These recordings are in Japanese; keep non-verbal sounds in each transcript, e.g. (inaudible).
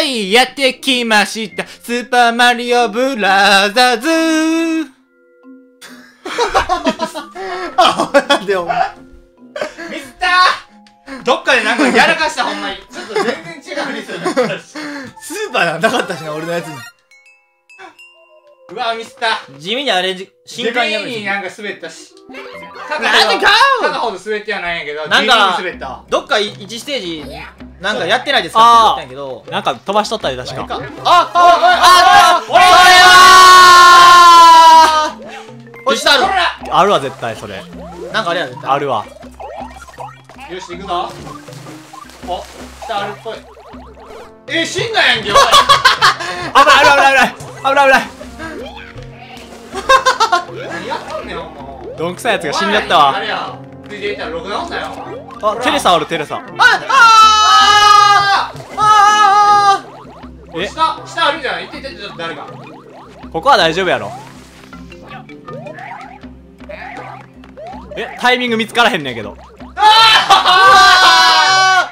はい、やってきました。スーパーマリオブラザーズあ、でも、ミスターどっかでなんかやらかしたほんまに。ちょっと全然違うリズムだったし。スーパーなんなかったしな、俺のやつに。うわ、ミスター。地味にアレンジ、新新刊刊やめになんか滑ったし。なんでか片ほど滑ってはないんやけど、なんか地味に滑ったわ。どっか1ステージ、なんかやってないですか？って言ったんやけど。なんか飛ばしとったで確か。あ、あ、あ、あ、俺あ、これ下あるほらあるわ絶対それ。なんかあれや絶対あるわ。よし、行くぞ。お、下あるっぽい。え、死んだやんけ、おい。危ない危ない危ない危ない危ない。何やっとんねん、ほんまもう。どんくさいやつが死んじゃったわ。あれや。ついていったらログダウンだよ。あ、テレサおるテレサ。あ、あ、あ、え？下、下あるんじゃない？行って行って、ちょっと誰か。ここは大丈夫やろ。え、タイミング見つからへんねんけど。あ、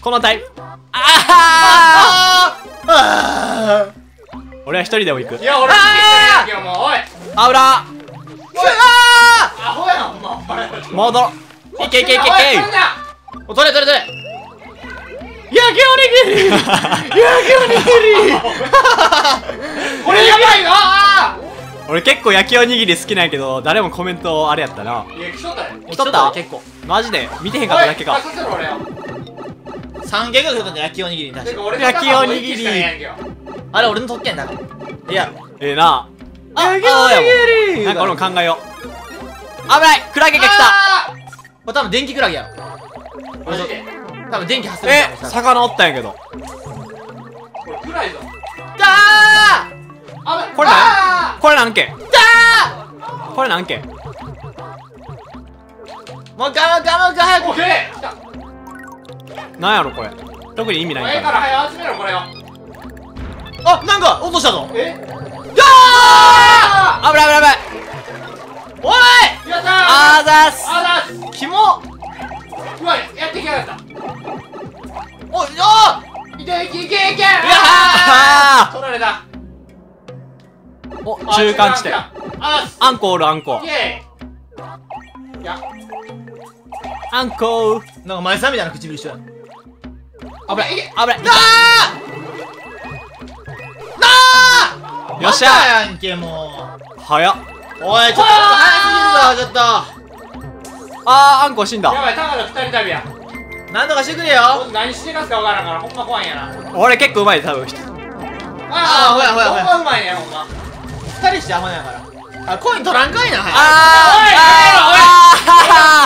このタイム。あ、あ、俺は一人でも行く。いや、俺、ついてやんけ、もう、おい。あぶらアホやん、お前。戻ろう。いけいけいけいけおいそんなお、取れ取れ取れ。焼きおにぎり焼きおにぎりこれやばいな俺結構焼きおにぎり好きなんやけど、誰もコメントあれやったな。いや、来とったよ。来とった？結構。マジで見てへんかっただけかおい。させろ、俺よ。三軒ぐらい取った焼きおにぎりに対して焼きおにぎりあれ俺の特権だから。いや、ええな。あ焼きおにぎりなんか俺も考えよう。危ないクラゲが来たあこれ多分電気クラゲやろ。ーマジで？多分電気発生え、魚おったんやけど。これ暗いぞ。だあべこれあこれ何件ー！だこれ何件ーもう我慢我慢我慢ーオッケー来たなんやろこれ。特に意味ないんええかからな。早集めろ、これを。あ、なんか落としたぞ。え？あ危ない危ない危ない。ーおい！やったー！あーざーす。あだーキモうわ、やってきやがった。おい、あいけいけいけ。いけあ取られた。お、中間地点。アンコおるアンコールイ。エーイいや、アンコー。ーなんか前さんみたいな唇一緒や。危ない。危ない。なあなあよっしゃやんけ、もう早っ。おい、ちょっと早すぎるぞ、ちょっとあー、アンコ死んだ。やばい、タカの二人旅や。と。なんとかしてくれよ。何してますかわからんから、ほんま怖いんやな。俺結構うまいで多分。あーほやほやほやほんまうまいね、ほんま。二人してアホなんやから。あ、コイン取らんかいな、早く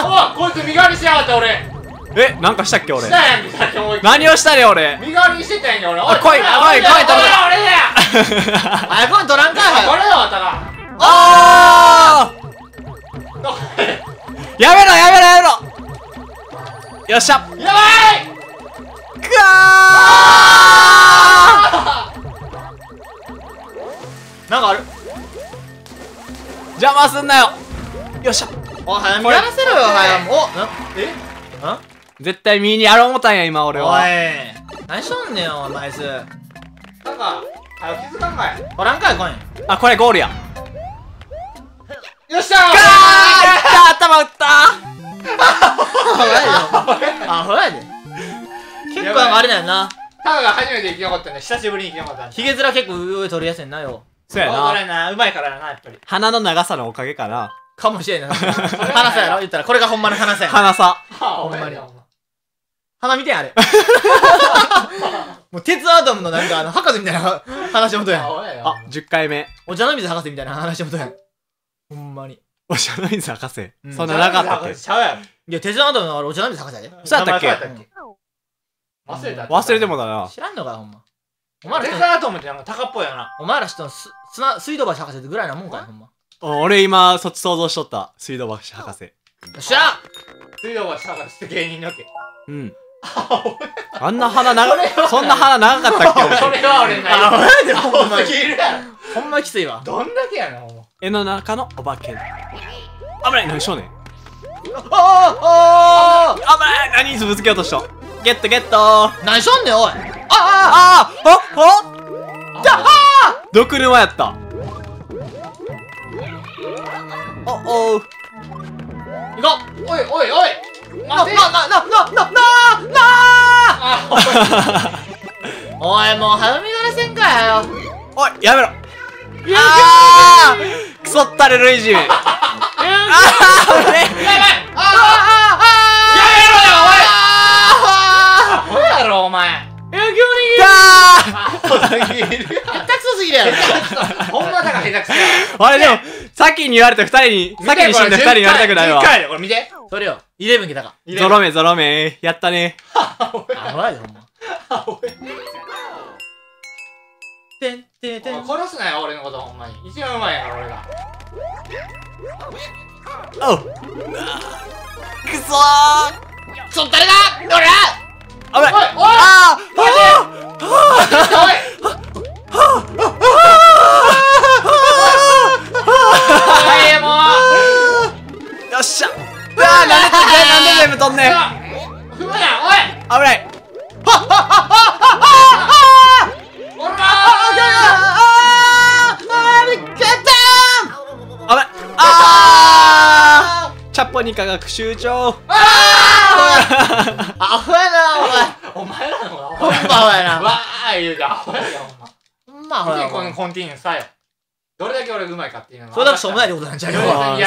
あおい、こいつ身代わりしやがった、俺。ーえ、なんかしたっけ俺何をしたね俺。身代わりにしてたやんけ、俺。おい、あ来い俺来い来い俺だ、俺だ早くコイン取らんかい、あ、こ早くれだわ。あーやめろやめろやめろよっしゃ。やばい。くわなんかある？ー邪魔すんなよ。よっしゃ。おい、早くやらせろよ、早く。お、な、え？ん絶対右にやろう思ったんや今俺おいは。何しとんねん、お前す。タカ、あ、気づかんかい。取らんかい、コイン。あこれゴールやよっしゃあー頭打ったアホやで。アホやで。結構なんかあれだよな。タカが初めて生き残ったね。久しぶりに生き残ったんヒゲ面結構上取りやすいなよ。そうやなあこれな、うまいからな、やっぱり。鼻の長さのおかげかなかもしれんな。鼻さやろ？言ったら、これがほんまの鼻さや。鼻さほんまに。鼻見てんあれ。(laughs) もう鉄アトムのなんかあの、博士みたいな話し元やん。あ10回目お茶の水博士みたいな話し元やん。ほんまに。おしゃの水博士うんそんななかったっけ？ちゃうやろ。いや、鉄アトムのあれお茶の水博士やで。そうやったっけ？忘れた。忘れてもだな知らんのかよ、ほんま。お前らデザートもってなんか高っぽいよな。お前ら知っとんす、砂、水道橋博士ってぐらいなもんかよ、ほんま。お俺今そっち想像しとった水道橋博士よっしゃ水道橋博士って芸人だっけ。うんあんな鼻長そんな鼻長かったっけ？俺それは俺ない。あほやでほんまほんまににいるやろ。ほんまきついわ。どんだけやねん、ほんま。絵の中のお化け。危ない何しようねんああ危ない何ぶつけようとしたゲットゲット何しとんねん、おいああああああだは毒沼やったおおう行こうおいおいおいあ待てなななななななあおいもう早見らせんかよおいやめろあークソったれルイージあー俺やばいああやめろよおいアホやろお前焼きおにぎりだ下手くそすぎるやろほんまだから下手くそやーあれでも先に言われた二人に先に死んだ二人に言われたくないわ10回でこれ見てそれよ11来たかゾロ目ゾロ目やったねあほらやほんまてんてんてん。殺すなよ俺のことほんまに。一番うまいやから俺が。おう。くそー。そ誰だ？俺だ！危ない。おいおい！あおいもう。ーよっしゃ。うわーなんでなんで全部飛んねん。踏むなおい！危ないポニカが集中アホやなお前らの？ほんまアホやなわー言うてアホやでほんまほんまアホや見てこのコンティニューさよどれだけ俺がうまいかっていうの？それだけしょうもないってことなんちゃうよ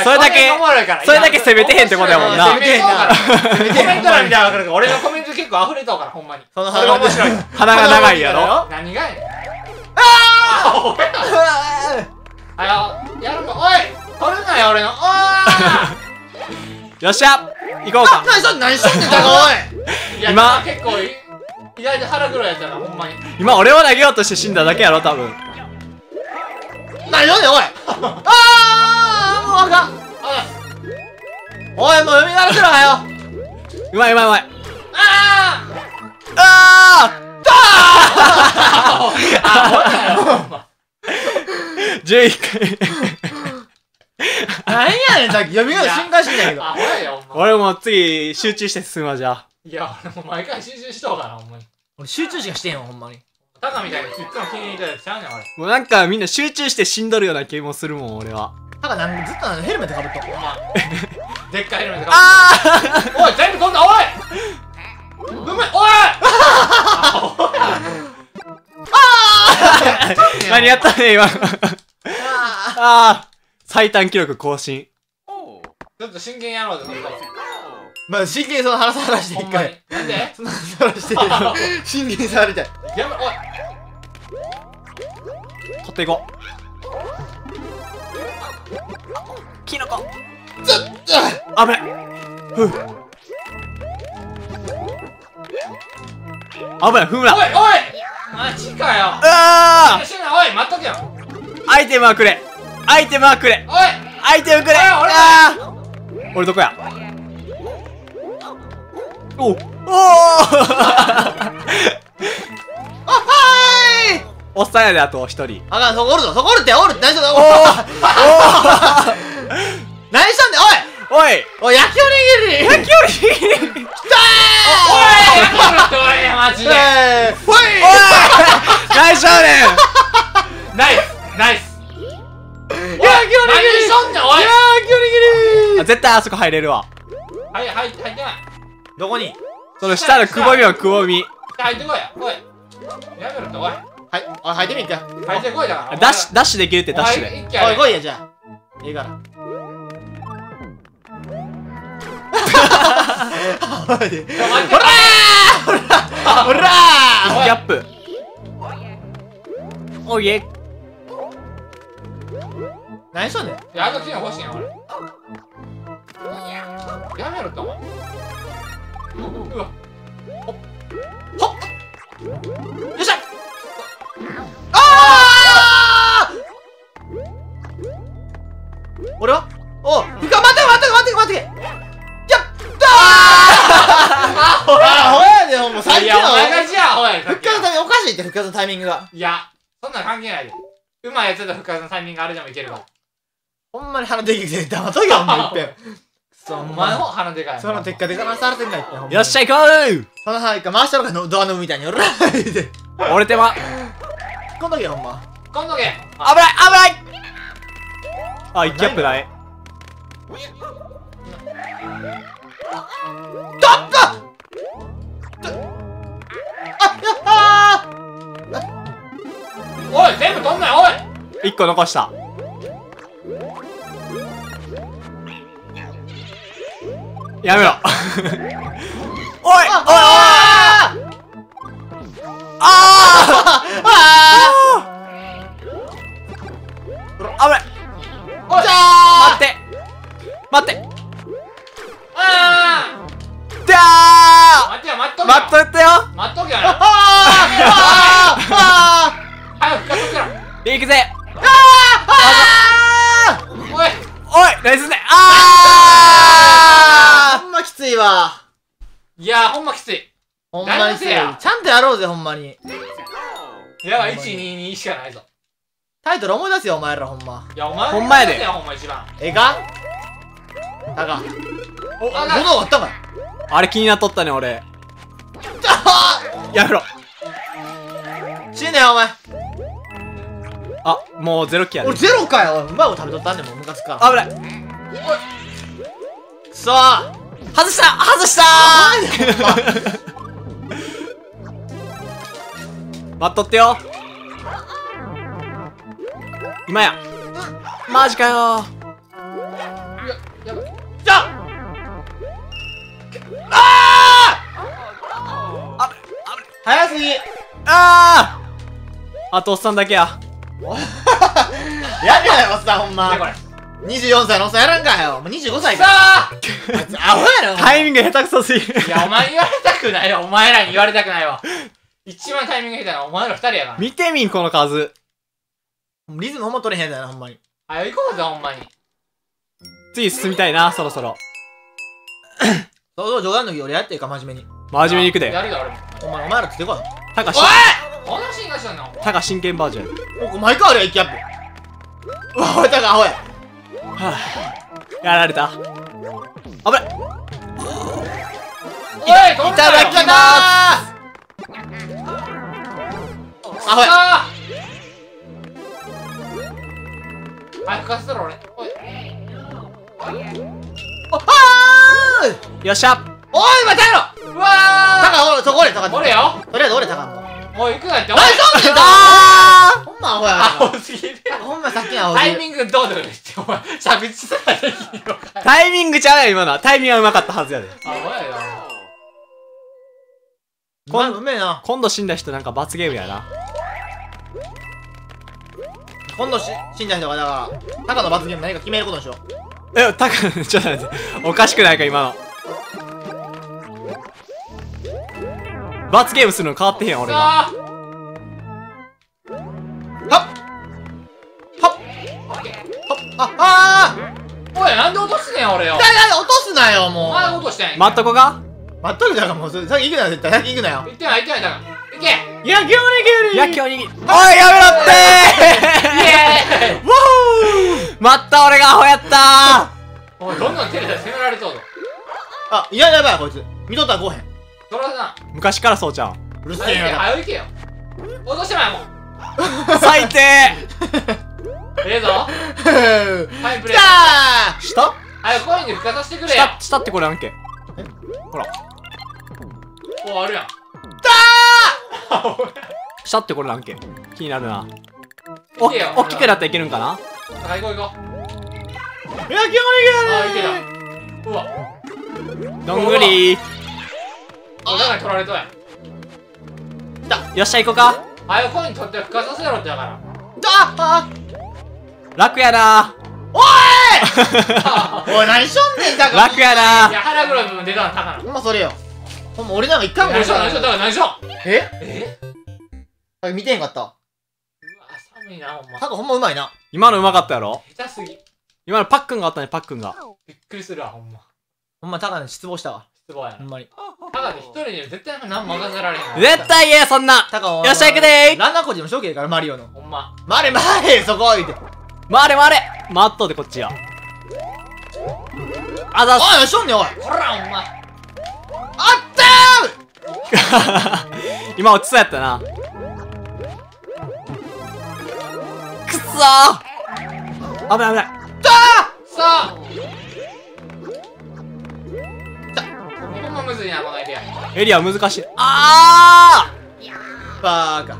それだけそおもろいからそれだけ攻めてへんってことやもんな攻めてへんから攻めてへんコメント欄見たら分かるけど俺のコメント結構溢れとうからほんまにその？それが面白い鼻が長いやろ何がやねんああおやあよやるのおい取るなよ俺のおーよっしゃ行こうか。何しとん何しとんねんだかーい。(laughs) や今。結構い意外と腹黒いやつやなほんまに。今俺を投げようとして死んだだけやろ多分。何しとんねんおい。(laughs) あーもうあかおい。もう読み慣らせろはよ。うまいうまいうまい。ああーあほやろほんまー11回 (laughs) 何やねんさっき。読み方瞬間死んだけど。あほやよほんま。俺もう次集中して進むわじゃあ。いや俺もう毎回集中しとうからほんまに。俺集中しかしてんよほんまに。タカみたいにいつも気に入ったやつちゃうねん俺。もうなんかみんな集中して死んどるような気もするもん俺は。たかなんずっとヘルメットかぶっとんほんま。(laughs) でっかいヘルメットかあおい全部飛んだおい。うめえおい (laughs) ー何やったね今。ああー最短記録更新。ちょっと真剣にやろう。ぜそれとまあ真剣にその話話して一回。なんで？その話話して真剣に触りたい。やめおい。取っていこう。キノコ。危ない。ふう。危ない踏むな。おいおい。マジかよ。あ死ぬな。おい待っとけよ。ーアイテムはくれアイテムはくれ。おい。アイテムくれ。おい俺あー。俺どこや？おおおーあはい。おっさんやであと一人。あかんそこおるぞ。そこおるっておる。って何しとんねんおおいー。何しとんねんおい。おい。おい焼きおにぎり焼きおにぎりおいやめろっておいマジで。えーおい。おい。(laughs) ナイス少年ナイスナイス焼きおにぎり何しとんねんおい。焼きおにぎりあ絶対あそこ入れるわ。はいはい入ってないどこに？その下のくぼみはくぼみ。入ってこい。やおい。やめろっておい。はいあ入ってみんか。入ってこいだから。ダッシュダッシュできるってダッシュで。でおい来いいやじゃあ。いいから。おい待ってほらおい。ギャップ。おいえ何しとんねんいやあと機能欲しいんや俺。やめろってお。前うわよっしゃ。あー！俺は？おふか待って待って待って待って。やったー！あほやでほんま。最い近の復き活のタイミングおかしいって復活のタイミングが。いやそんなん関係ないで。うまいやつだと復活のタイミングあれでもいけるわほんまに鼻できて黙っとけよほんまいっぺん。く (laughs) そお前も鼻でかいその鉄火でかなされてんかいってよっしゃ行こう。そのはいか回したのかのドアノブみたいにおらーって俺手間。こん時ほんま。今度け。危ない危ない。あ一キャップない。トップ！ああおい全部取んなよおい。一個残したやめろ。おいおいおい。ああああ危ない。おい。じゃ待って。待って。あだー。待ってよ待っとーけよ。待っとってよ。待っとけよ。ああああ早く復活しろ。行くぜ。おい。おいナイスねあほんまきついわいやーほんまきつい。ほんまにきつい。ち何のせいやゃんとやろうぜほんまに。やばい122しかないぞ。タイトル思い出せよお前らほんま。いやお前ほんまやで。よほんま一番。ええか？たかおあ物終わったんかい？ーあれ気になっとったね俺。やめろ。死んねよお前。あもうゼロキやね。俺ゼロかよ。うまいこと食べとったんでもうムカつくから。危ない。くそー外した外した (laughs) 待っとってよ。今や。マジかよ。いややじゃあ。早すぎ。あー。あとおっさんだけや。(laughs) やめなよおっさんほんま。これ？24歳のおっさんやらんかよもう25歳さかあ。あいつアホやろタイミング下手くそすぎる。いやお前言われたくないよお前らに言われたくないわ。一番タイミング下手なのお前ら二人やから。見てみんこの数。リズムほんま取れへんやなほんまに。はよ行こうぜほんまに。次進みたいなそろそろ。そうそう冗談の時俺やってるか真面目に。真面目に行くで。やるよ俺もお前お前らつってこい。タカしこんなシーンがしたん。だタカ真剣バージョン。やおお前かあれやキャップうわおいたかアホやは (laughs) あやられた。危ない。おいいただきまーすアホや早く復活する俺。おい。おはーい。よっしゃ。おい待てろ。うわタカそこおれタカー俺よ。とりあえず俺タカもう行くなって。おい何しとんねんあほんまアホやアホすぎるやん。ほんまさっきのアホタイミングどうでもいいってお前着地すらできんのかよタイミングちゃうやん今のは。タイミングはうまかったはずやで。アホやよ。こんうめえな。今度死んだ人なんか罰ゲームやな。今度し死んだ人がだからタカの罰ゲーム何か決めることにしよう。えタカ (laughs) ちょっと待って。おかしくないか今の。罰ゲームするの変わってへんやん俺がああーおいなんで落とすねん俺よだだだ落とすなよもお前が落としたん。や待っとこか。待っとるだからもう。それ先行くなよ絶対先行くなよ。行ってない行ってないだから。行け。いや今日ねいや今日においやめろって。イエーイ。ー。待った俺がアホやった。おいどんどんテレで攻められとうぞ。あいややばいこいつ。見とったら来おへん。そらさー昔からそうちゃんうるせ早いけえな早いけよ。落としてまえもう最低 (laughs) ええぞファインプレー来た下？早くコインで復活させてくれ。よ下下ってこれやんけほら。おあるやん。下ってこれなんけ (laughs) 気になるな。行おけよ。大きくなったらいけるんかな？はい行こう行こいや今日ねうあいけた。うわ。どんぐり。お互い取られとうや。んよっしゃ行こうか。早くコイン取って復活させろってだから。ああ楽やな。(laughs) おい！何しょんねんだから。楽やいなや腹黒い部分出たの高ほんまそれよ。ほんま俺なんか一回も何しろ何しろだいから何しろえ？え？あ見てへんかった？うわ寒いなほんま。タカほんまうまいな。今のうまかったやろ？下手すぎ。今のパックンがあったねパックンが。びっくりするわほんま。ほんまタカに失望したわ。失望やな。ほんまに。ただで一人で絶対何も任せられへん。絶対言えそんな。タカよよっしゃ行くでー。ランナーコーチもしとけからマリオの。ほんま。回れ回れそこ言うて回れ回れ。回っとうでこっちやあざっおい何しとんねんおい。ほらお前。あったす (laughs) 今落ちそうやったな。くそー。危ない危ない。さあほんまむずいなこのエリア。エリア難しい。あー。バーカ。さ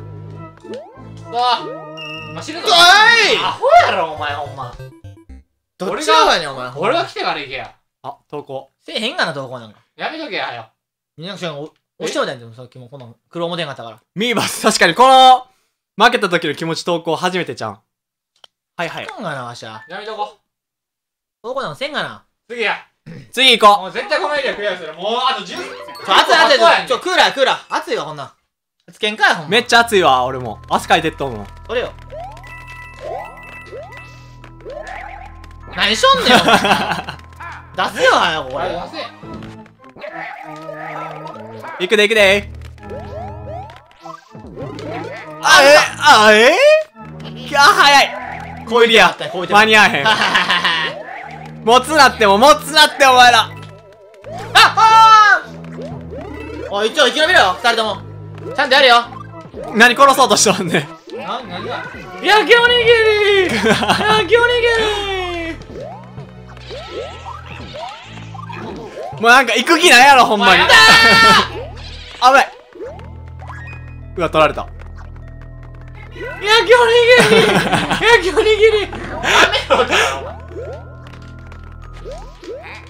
あまあ死ぬぞ。おい！アホやろお前ほんま。どっちがやねんお前。俺が来てから行けや。ーあ投稿。せえへんがな投稿なんか。やめとけやよ。みんなが押してもらったんだよさっきもこの黒表があったから。ミーバス確かにこの負けた時の気持ち投稿初めてじゃんはいはい。なんがなわしゃ。やめとこ。投稿なんかせんがな。次や。次行こもう絶対このエリアクリアする。もうあと10ちょ熱い熱いそうやねん。ちょクーラークーラー熱いわこんなんつけんかいほんま。うめっちゃ熱いわ俺も。汗かいてっと思うそれよ。何しょんねん (laughs) 出せよ早くこれ行くで行くで。あえあえ？あ早い。こういうリアこういう間に合わへん。(laughs) あ持つなっても持つなってお前ら。あおい一応生き延びろよ二人ともちゃんとやるよ。何殺そうとしとんね何が？焼きおにぎり！焼きおにぎり！もうなんか行く気ないやろほんまに。危ない。うわ取られた。焼きおにぎり！(laughs) 焼きおにぎり！やめろ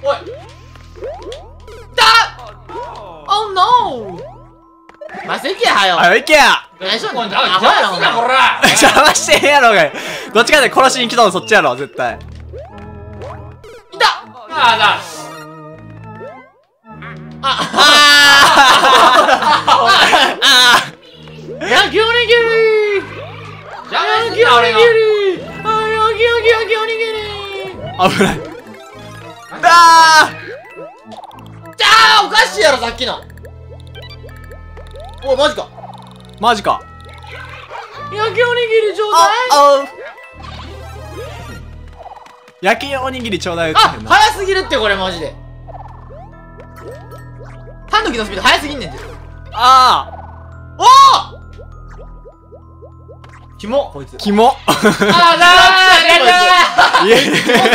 おい。だ Oh no ませきやはよ。行けや。何しとんねんおいアホやろほんま邪魔すなこら。邪魔してへんやろがいどっちかで殺しに来たのそっちやろ絶対。いた！ああだ。あ焼きおにぎり焼きおにぎりあ焼き焼き焼きおにぎりあ危ない。あじゃあおかしいやろさっきのおいマジか。ーマジか。焼きおにぎりちょうだい。ああ焼きおにぎりちょうだい言あ早すぎるってこれマジで。ハンドキのスピード早すぎんねんて。あおおキモ。こいつ。ーキモ。ああだー (laughs) やった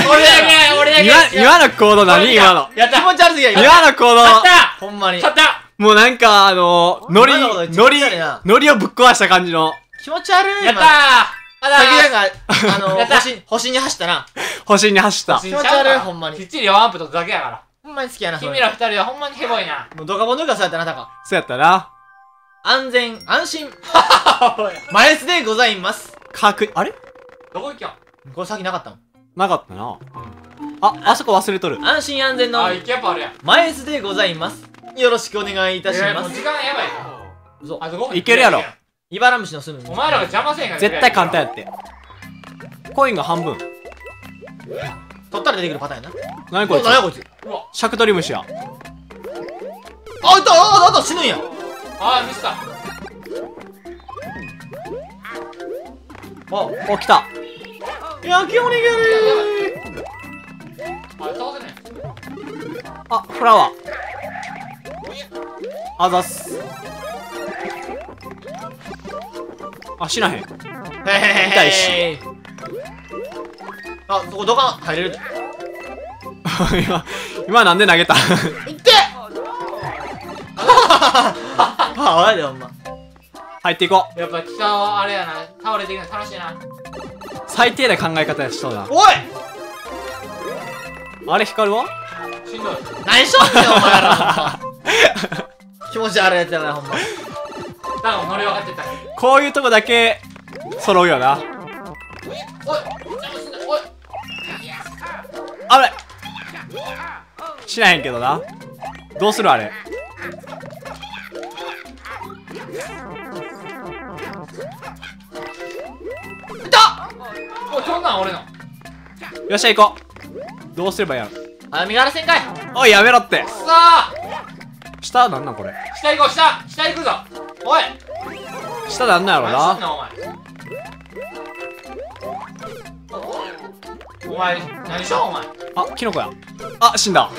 ー俺だけ俺だけ今今の行動何今の。やった。気持ち悪すぎや今今の行動。勝った。ほんまに。勝ったもうなんかあのノリノリノリをぶっ壊した感じの。気持ち悪いやったー。今あだー。なんかあの星星に走ったな。星に走った。気持ち悪いほんまに。きっちりワンアップとだけやから。ほんまに好きやな君ら二人はほんまにヘボいな。もうドカボン抜かそうやったなたかそうやったな。安全安心。(laughs) 前スでございます。かくあれ？どこ行きよこれ先なかったもん。なかったな。ああそこ忘れとる。安心安全の。あ行きやっぱあるやん。前スでございますよろしくお願いいたします。時間やばい。な嘘あと5分いけるやろ。茨虫の住むお前らが邪魔せんから。絶対簡単やって。コインが半分。取ったら出てくるパターンやな。何こいつ？お何やこいつ？うわ。シャクトリムシや。あいたあああた死ぬんや。あーミスった。あ。お来た。焼きおにぎり。あ倒せねあフラワーあざっす。あ死なへんへへへ痛いし。あそこドカン入れる。(laughs) 今今なんで投げた？いっ。て (laughs) あおいでほんま。入っていこう。やっぱ北はあれやな。倒れていくの楽しいな。最低な考え方やしそうなおい！あれ光るわ。しんどい。何しとんねんお前ら (laughs) 気持ち悪いやつやなほんま。多分乗り分かってたこういうとこだけ揃うよな。おい邪魔すんなおい危ない。しなへんけどな。どうするあれ。いたおい飛んだん俺の。よっしゃ行こう。どうすればいいやろ。あ身柄せんかいおいやめろって。さあ下なんなんこれ？下行こう下。下行くぞ。おい。下なんなんやろな。お前。お前何しようお前。あキノコや。あ死んだ。あ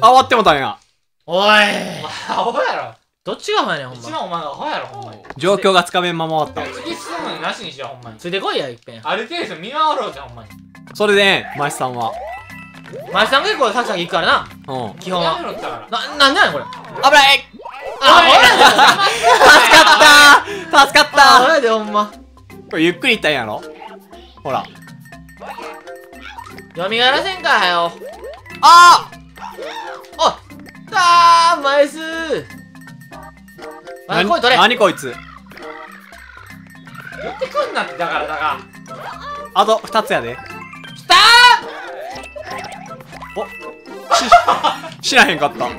あ終わってもたんや。おい。お前アホやろ。どっちがお前ねんほんま。一番お前がアホやろほんまに。状況がつかめんまま終わっ次進むのなしにしようほんまに。ついてこいやいっぺん。ある程度見守ろうぜほんまに。たそれでねマイスさんは前さん結構サクサクいくからな。うん。基本は。ななんでやねんこれ。危ない。あほら助かった。助かっあほたらでほんま。これゆっくりいったんやろ？ほら。蘇らせんかはよ。あ！おっあーマイスあ何？声取れ。何こいつ？言ってくんなってだからだから。あと2つやで。きたし (laughs) 知らへんかった。うわ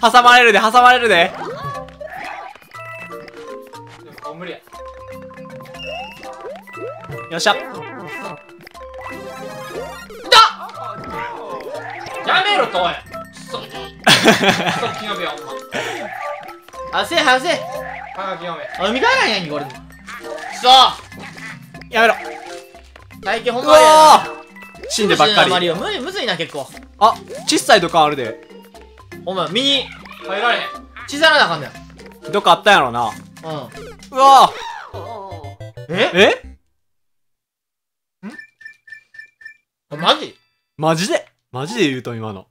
挟まれるで挟まれるで。もう無理や。よっしゃ。やめろとおい。ク (laughs) ソクソキノベほんまはせはせカガキノベあ海帰らんやんけこれ。くそやめろ。う最近ほんまやわー。死んでばっかり。マリオむずいむずいな結構。あ小さい土管あるで。お前身に入られへん。小さななあかんねんどっかあったんやろな。うん。うわえ？ーえマジ？マジで？マジで言うと今の。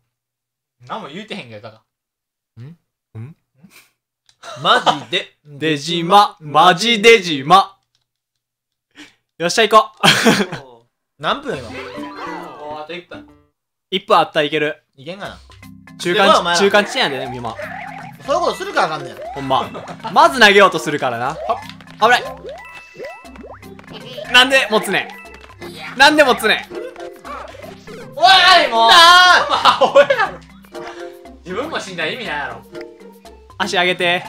何も言うてへんけどだかマジで？デジママジデジマよっしゃ行こう。何分今？らもうあと1分。1分あったらいける。いけんがな？中間地中間地点やでね今。そういうことするからあかんねん。ほんま。まず投げようとするからな。危ない。なんで持つねん。なんで持つねん。おいもう。あ。アホやろ自分も死んだら意味ないやろ。足上げて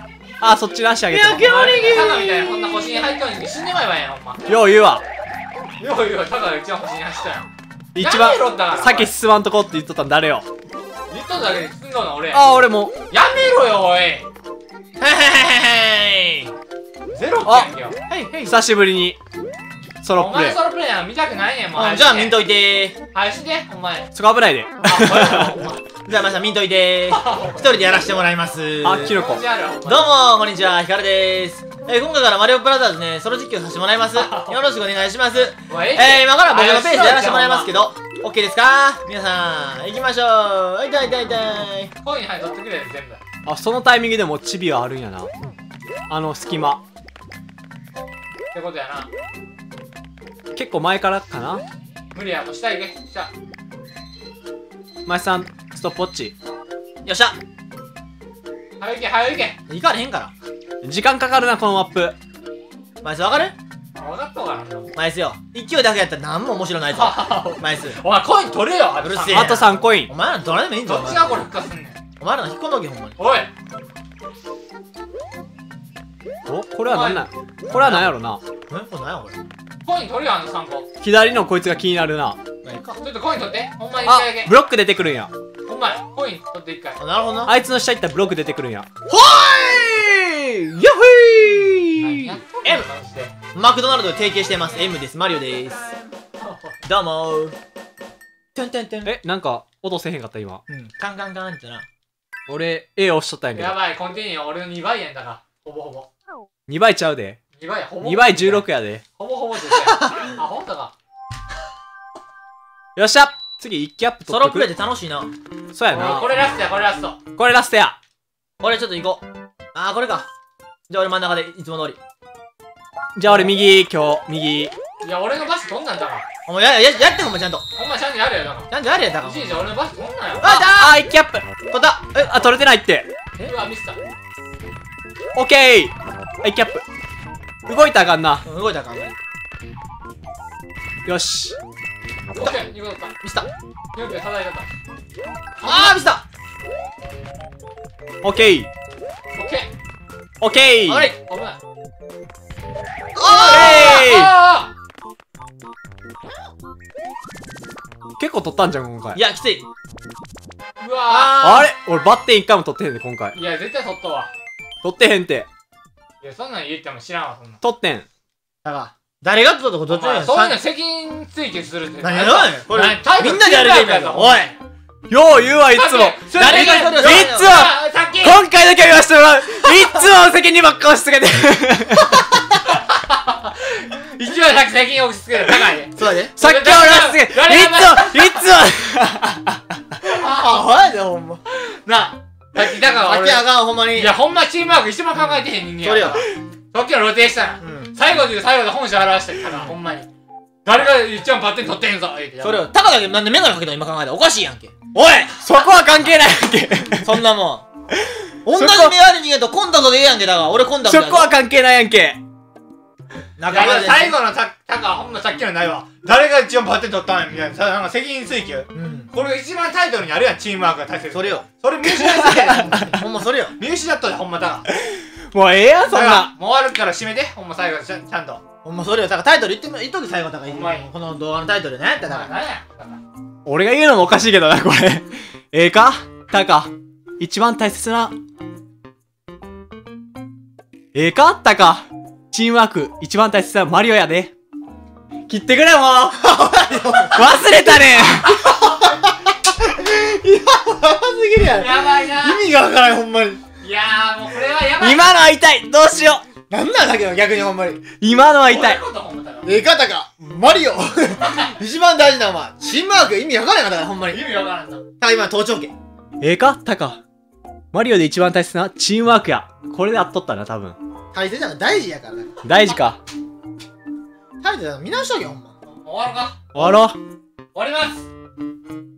あそっちの足上げていや気持ち悪いタカみたいなこんな星に入っとんに死んでまえばええやんほんま。よう言うわ。よう言うわタカが一番星に走ったやん。一や番めろだから先進まんとこって言っとったん誰よ。言っとっただけで進んどんの俺。やあ俺も。やめろよおい。へへへへゼロってやんけよ久しぶりにソロおプレイ。前ソロプレイなんか見たくないねんもう。あじゃあ見んといて。はいしてお前。そこ危ないで。(laughs) じゃあまさん見んといて。(laughs) 一人でやらせてもらいます。あキノコどうもこんにちはヒカルです。えー今回からマリオブラザーズねソロ実況させてもらいます。(laughs) よろしくお願いします。えええー、今から僕のペースでやらせてもらいます。けど OK ですか？皆さん行きましょう。あ痛い痛い痛い。コインはい取ってくれよ全部。あそのタイミングでもチビはあるんやな。あの隙間。ってことやな結構前からかな？無理やもう下行け下前さんストップウォッチ。よっしゃ。早行け早行け。行かれへんから。時間かかるなこのマップ。マイスわかる？分かったからなマイスよ。勢いだけやったら何も面白ないぞ。マイス。お前コイン取れようるせえあと3コイン。お前らどれでもいいんぞどっちがこれ復活すんねん。お前らの引っ込んどけほんまに。おい。おこれは何なん？これは何やろな？えこれ何やこれ？コイン取るよあの3個。左のこいつが気になるな。ちょっとコイン取って。ほんまに1あ回だけ。ブロック出てくるんや。ほんまや。コイン取って1回。あなるほどな。あいつの下行ったらブロック出てくるんや。ほーいヤッホー!イ何やっとんねんマクドナルドで提携してます。M です。マリオです。どうもー。てんてんてんえなんか音せへんかった今。うん。カンカンカンってな。俺 A 押しとったんやけど。やばいコンティニュー俺の2倍やんだから。ほぼほぼ。2倍ちゃうで2倍ほぼ。2倍16やで。ほぼほぼ絶対あほんとか。(laughs) よっしゃ。次1キャップソ取ってくロプレイって楽しいな。そうやな。これラストやこれラスト。これラストや。俺ちょっと行こう。あーこれか。じゃあ俺真ん中でいつも通り。じゃあ俺右今日右。いや俺のバス飛んなんだから。お前やややってほんまちゃんと。ほんまちゃんとやるよだかちゃんとやれやだから。いちいち俺のバス飛んなんよああ。1キャップ。取った。えあ取れてないって。うわミスった。オッケー。1キャップ動いたらあかんな。うん動いたらあかんね。よし。オッケー2個取ったミスった4秒ただいた。あーミスったオッケー。オッケオッケー。あれー危ない。えあー。結構取ったんじゃん今回。いやきつい。ーうわああれ？俺バッテン1回も取ってへんで今回。ーいや絶対取ったわ。取ってへんっていやそんなん言っても知らんわそんなん。取ってん。だが誰がってことどっちもやそういうの責任追及するって。何やろうねんこれみんなでやるゲームやぞ。おい。よう言うわいつも。だって誰がそれをいつもあさっき。今回だけは言わせてもらう。いつも責任ばっか押し付けて。(laughs) 一番さっき責任を押し付ける。高いで。そうやで。さっきは俺はすげえいつも誰がいつもあほやでほんまなあさっきだから俺。さっきあかんほんまに。いやほんまチームワーク一番考えてへん人間それよやさっきの露呈した。らうん。最後で言う最後で本性表してるからほんまに。誰が一番バッテン取ってへんぞそれよ。タカだけなんでメガネかけたの今考えたら。おかしいやんけ。おい！そこは関係ないわけ。(laughs) そんなもん。同じ目ある人間とコンタクトでええやんけだから。俺コンタクトそこは関係ないやんけ最後のタタカほんまさっきのないわ。誰が一番バッテン取ったんやみたいな。さなんか責任追及。うん。これが一番タイトルにあるやんチームワークが大切。それよ。それ見失いすぎやん (laughs) ほんまそれよ。見失っとでほんまだ。からもうええやんそんな。もう終わるから締めてほんま最後ちゃんちゃんと。ほんまそれよ。だからタイトル言ってみ言っとき最後だからこの動画のタイトルね。だから。俺が言うのもおかしいけどなこれ。(laughs) ええか？タカ。一番大切な。ええか？タカチームワーク一番大切なマリオやで切ってくれもう。(laughs) 忘れたね。やばすぎるやん。やばいな。意味がわからんほんまに。いやーもうこれはやばい。今のは痛い。どうしよう。なんなんだけど逆にほんまに。今のは痛い。どういうことほんまだからええ方か。マリオ。(laughs) 一番大事なのはチームワーク意味わからんかったからほんまに。意味わからんな。今盗聴器ええか？タカマリオで一番大切なチームワークや。これであっとったな多分大切なの大事やからだから大事か。タイトル見直しとけほんま。終わろうか。終わろう。終わります